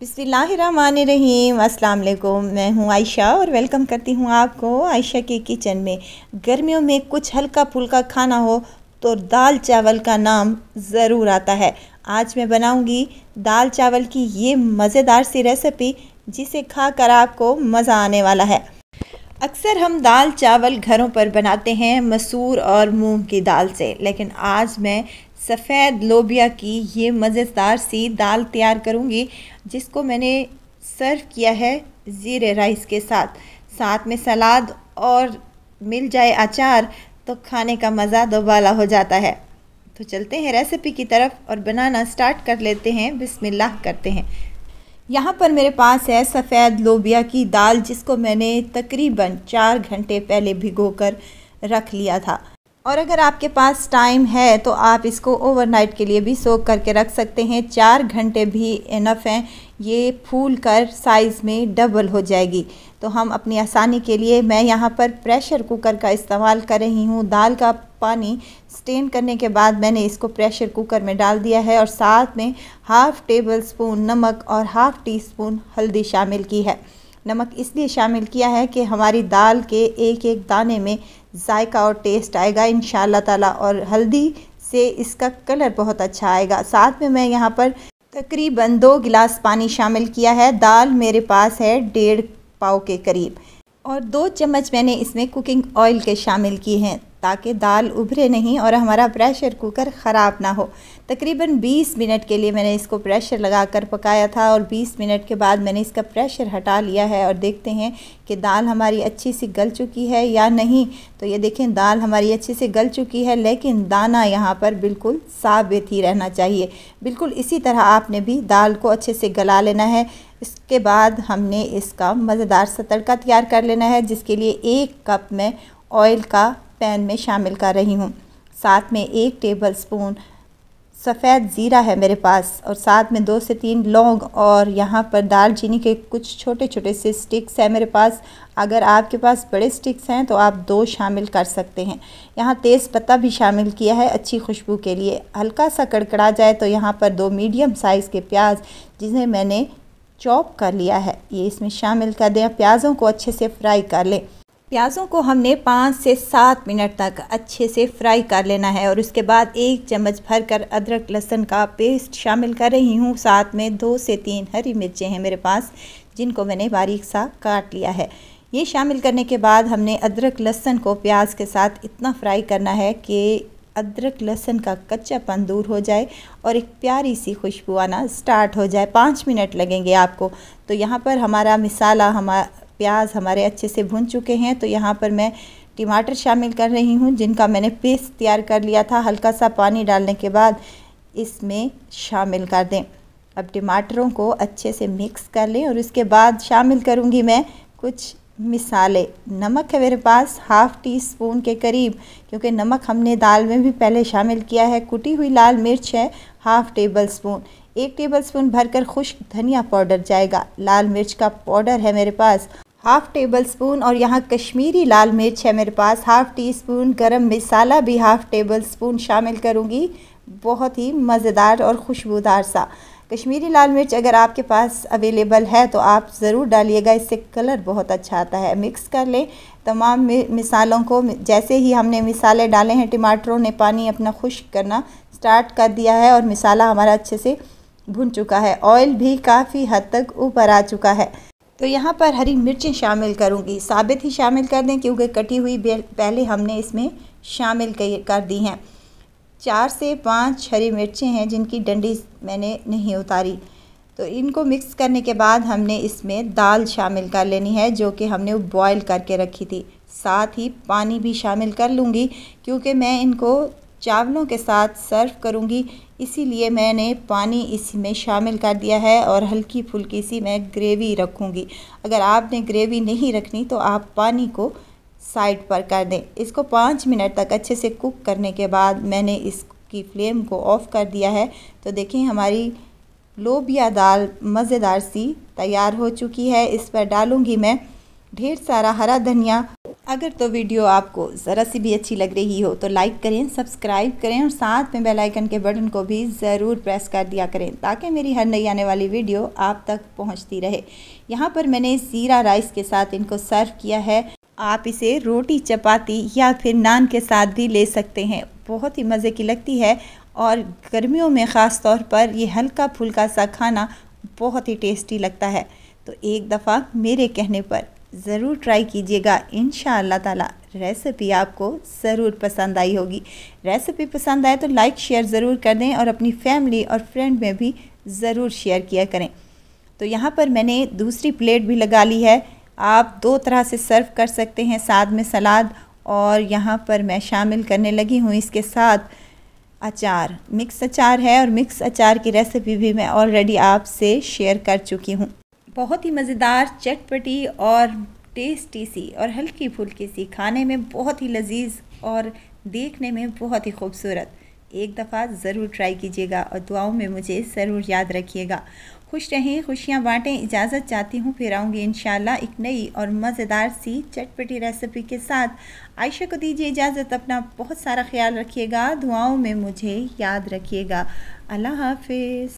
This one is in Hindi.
बिस्मिल्लाहिर्रहमानिर्रहीम अस्सलाम मैं हूँ आयशा और वेलकम करती हूँ आपको आयशा के किचन में। गर्मियों में कुछ हल्का फुल्का खाना हो तो दाल चावल का नाम ज़रूर आता है। आज मैं बनाऊँगी दाल चावल की ये मज़ेदार सी रेसिपी जिसे खा कर आपको मज़ा आने वाला है। अक्सर हम दाल चावल घरों पर बनाते हैं, मसूर और मूंग की दाल से। लेकिन आज मैं सफ़ेद लोबिया की ये मज़ेदार सी दाल तैयार करूँगी, जिसको मैंने सर्व किया है ज़ीरे राइस के साथ। साथ में सलाद और मिल जाए अचार तो खाने का मज़ा दोबाला हो जाता है। तो चलते हैं रेसिपी की तरफ़ और बनाना स्टार्ट कर लेते हैं। बिस्मिल्लाह करते हैं। यहाँ पर मेरे पास है सफ़ेद लोबिया की दाल जिसको मैंने तकरीबन चार घंटे पहले भिगोकर रख लिया था। और अगर आपके पास टाइम है तो आप इसको ओवरनाइट के लिए भी सोख करके रख सकते हैं। चार घंटे भी इनफ हैं। ये फूल कर साइज़ में डबल हो जाएगी। तो हम अपनी आसानी के लिए, मैं यहाँ पर प्रेशर कुकर का इस्तेमाल कर रही हूँ। दाल का पानी स्टेन करने के बाद मैंने इसको प्रेशर कुकर में डाल दिया है और साथ में हाफ़ टेबल स्पून नमक और हाफ़ टी स्पून हल्दी शामिल की है। नमक इसलिए शामिल किया है कि हमारी दाल के एक एक दाने में जायका और टेस्ट आएगा इन ताला, और हल्दी से इसका कलर बहुत अच्छा आएगा। साथ में मैं यहाँ पर तकरीबन दो गिलास पानी शामिल किया है। दाल मेरे पास है डेढ़ पाव के करीब, और दो चम्मच मैंने इसमें कुकिंग ऑयल के शामिल किए हैं। ताकि दाल उभरे नहीं और हमारा प्रेशर कुकर ख़राब ना हो। तकरीबन 20 मिनट के लिए मैंने इसको प्रेशर लगाकर पकाया था और 20 मिनट के बाद मैंने इसका प्रेशर हटा लिया है और देखते हैं कि दाल हमारी अच्छी सी गल चुकी है या नहीं। तो ये देखें, दाल हमारी अच्छे से गल चुकी है, लेकिन दाना यहाँ पर बिल्कुल साबित ही रहना चाहिए। बिल्कुल इसी तरह आपने भी दाल को अच्छे से गला लेना है। इसके बाद हमने इसका मज़ेदार सा तड़का तैयार कर लेना है, जिसके लिए एक कप में ऑयल का पैन में शामिल कर रही हूँ। साथ में एक टेबल स्पून सफ़ेद ज़ीरा है मेरे पास और साथ में दो से तीन लौंग और यहाँ पर दालचीनी के कुछ छोटे छोटे से स्टिक्स हैं मेरे पास। अगर आपके पास बड़े स्टिक्स हैं तो आप दो शामिल कर सकते हैं। यहाँ तेज़ पत्ता भी शामिल किया है अच्छी खुशबू के लिए। हल्का सा कड़कड़ा जाए तो यहाँ पर दो मीडियम साइज़ के प्याज जिन्हें मैंने चॉप कर लिया है। ये इसमें शामिल कर दें। प्याज़ों को अच्छे से फ्राई कर लें। प्याज़ों को हमने पाँच से सात मिनट तक अच्छे से फ्राई कर लेना है और उसके बाद एक चम्मच भर कर अदरक लहसुन का पेस्ट शामिल कर रही हूँ। साथ में दो से तीन हरी मिर्चें हैं मेरे पास, जिनको मैंने बारीक सा काट लिया है। ये शामिल करने के बाद हमने अदरक लहसुन को प्याज के साथ इतना फ्राई करना है कि अदरक लहसुन का कच्चापन दूर हो जाए और एक प्यारी सी खुशबू आना स्टार्ट हो जाए। पाँच मिनट लगेंगे आपको। तो यहाँ पर हमारा मिसाला हमारा प्याज हमारे अच्छे से भुन चुके हैं तो यहाँ पर मैं टमाटर शामिल कर रही हूँ, जिनका मैंने पेस्ट तैयार कर लिया था। हल्का सा पानी डालने के बाद इसमें शामिल कर दें। अब टमाटरों को अच्छे से मिक्स कर लें और उसके बाद शामिल करूँगी मैं कुछ मिसाले। नमक है मेरे पास, हाफ़ टी स्पून के करीब, क्योंकि नमक हमने दाल में भी पहले शामिल किया है। कुटी हुई लाल मिर्च है, हाफ़ टेबल स्पून। एक टेबल स्पून भरकर खुश्क धनिया पाउडर जाएगा। लाल मिर्च का पाउडर है मेरे पास। हाफ़ टेबल स्पून और यहाँ कश्मीरी लाल मिर्च है मेरे पास। हाफ़ टी स्पून गर्म मसाला भी हाफ़ टेबल स्पून शामिल करूँगी। बहुत ही मज़ेदार और खुशबूदार सा। कश्मीरी लाल मिर्च अगर आपके पास अवेलेबल है तो आप ज़रूर डालिएगा, इससे कलर बहुत अच्छा आता है। मिक्स कर लें। तमाम मिसालों को जैसे ही हमने मिसाले डाले हैं, टमाटरों ने पानी अपना खुश्क करना स्टार्ट कर दिया है और मिसाला हमारा अच्छे से भुन चुका है। ऑयल भी काफ़ी हद तक ऊपर आ चुका है। तो यहाँ पर हरी मिर्चें शामिल करूँगी। साबित ही शामिल कर दें क्योंकि कटी हुई पहले हमने इसमें शामिल कर दी हैं। चार से पाँच हरी मिर्चें हैं जिनकी डंडी मैंने नहीं उतारी। तो इनको मिक्स करने के बाद हमने इसमें दाल शामिल कर लेनी है, जो कि हमने बॉयल करके रखी थी। साथ ही पानी भी शामिल कर लूँगी, क्योंकि मैं इनको चावलों के साथ सर्व करूँगी, इसीलिए मैंने पानी इसमें शामिल कर दिया है और हल्की फुल्की सी मैं ग्रेवी रखूँगी। अगर आपने ग्रेवी नहीं रखनी तो आप पानी को साइड पर कर दें। इसको पाँच मिनट तक अच्छे से कुक करने के बाद मैंने इसकी फ्लेम को ऑफ़ कर दिया है। तो देखें, हमारी लोबिया दाल मज़ेदार सी तैयार हो चुकी है। इस पर डालूँगी मैं ढेर सारा हरा धनिया अगर तो वीडियो आपको ज़रा सी भी अच्छी लग रही हो तो लाइक करें, सब्सक्राइब करें और साथ में बेल आइकन के बटन को भी ज़रूर प्रेस कर दिया करें ताकि मेरी हर नई आने वाली वीडियो आप तक पहुँचती रहे। यहाँ पर मैंने ज़ीरा राइस के साथ इनको सर्व किया है। आप इसे रोटी, चपाती या फिर नान के साथ भी ले सकते हैं। बहुत ही मज़े की लगती है और गर्मियों में ख़ास तौर पर ये हल्का फुल्का सा खाना बहुत ही टेस्टी लगता है। तो एक दफ़ा मेरे कहने पर ज़रूर ट्राई कीजिएगा। इन ताला रेसिपी आपको ज़रूर पसंद आई होगी। रेसिपी पसंद आए तो लाइक, शेयर ज़रूर कर दें और अपनी फैमिली और फ्रेंड में भी ज़रूर शेयर किया करें। तो यहाँ पर मैंने दूसरी प्लेट भी लगा ली है। आप दो तरह से सर्व कर सकते हैं, साथ में सलाद और यहाँ पर मैं शामिल करने लगी हूँ इसके साथ अचार। मिक्स अचार है और मिक्स अचार की रेसिपी भी मैं ऑलरेडी आपसे शेयर कर चुकी हूँ। बहुत ही मज़ेदार, चटपटी और टेस्टी सी और हल्की फुल्की सी, खाने में बहुत ही लजीज और देखने में बहुत ही खूबसूरत। एक दफ़ा ज़रूर ट्राई कीजिएगा और दुआओं में मुझे ज़रूर याद रखिएगा। खुश रहें, खुशियाँ बाँटें, इजाज़त चाहती हूँ, फिर आऊँगी इन एक नई और मज़ेदार सी, चटपटी रेसिपी के साथ। आयशा को दीजिए इजाज़त, अपना बहुत सारा ख्याल रखिएगा, दुआओं में मुझे याद रखिएगा। अल्लाह हाफिज़।